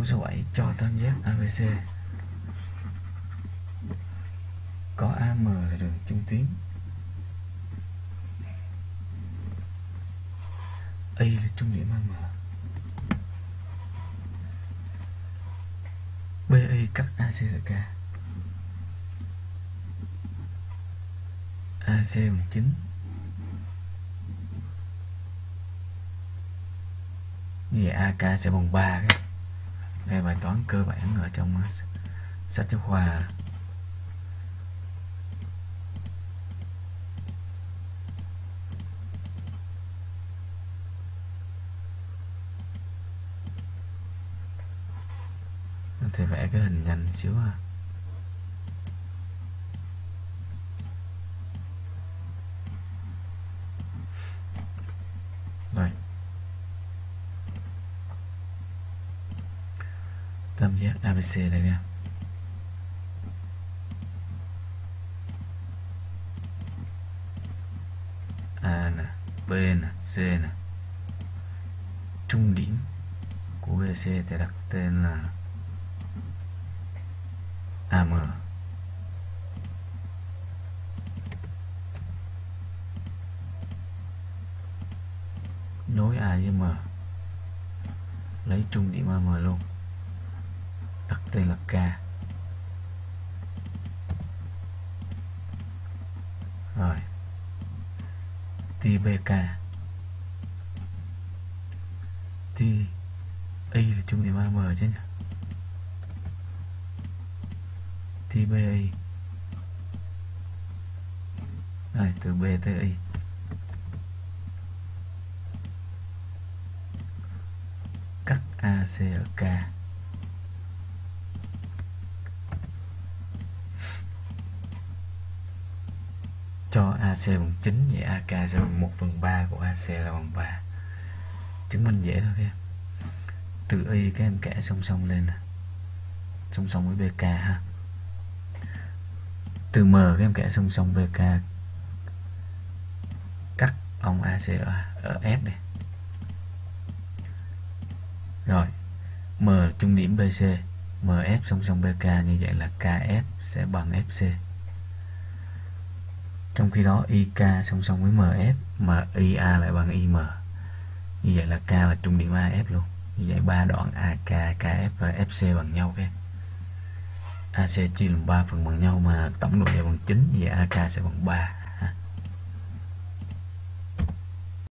Câu số 7 cho tam giác ABC có AM là đường trung tuyến A là trung điểm AM BI cắt AC là K. AC bằng 9 Như vậy AK sẽ bằng 3 cái hai bài toán cơ bản ở trong sách giáo khoa. Thì vẽ cái hình nhanh xíu ha Rồi Tam giác ABC đây nha A nè, B nè, C nè. Trung điểm của BC thì đặt tên là AM nối A với M. Lấy trung điểm AM luôn đặt tên là K. Rồi. TBK T tia Y là trung điểm AM chứ nhỉ? TBI Rồi, từ B tới Y Cắt AC ở K. Cho AC bằng 9 Vậy AK sẽ bằng 1 phần 3 của AC là bằng 3 Chứng minh dễ thôi các em. Từ Y các em kẻ song song lên nè. Song song với BK ha. Từ M các em kẻ song song BK cắt ông AC ở, ở F này rồi M trung điểm BC MF song song BK như vậy là KF sẽ bằng FC trong khi đó IK song song với MF mà IA lại bằng IM như vậy là K là trung điểm AF luôn. Như vậy ba đoạn AK, KF và FC bằng nhau các em. AC chia làm 3 phần bằng nhau mà tổng độ dài bằng 9 vậy AK sẽ bằng 3